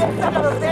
Obrigada.